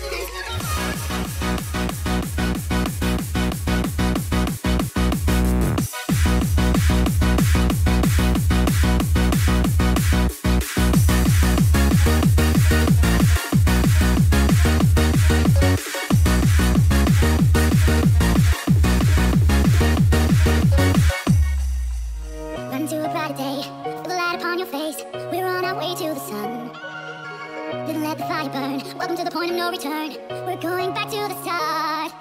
Run fire burn. Welcome to the point of no return. We're going back to the start.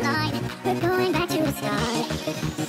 line. We're going back to the start.